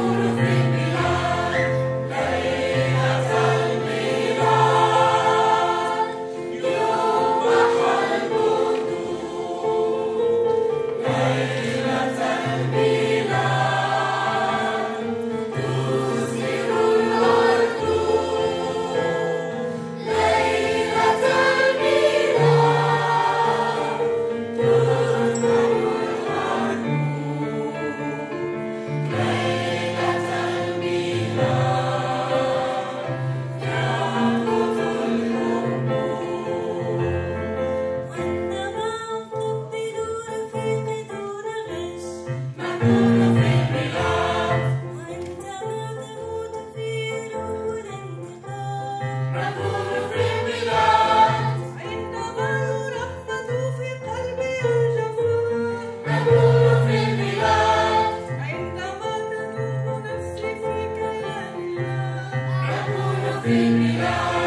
Lord. of Happy New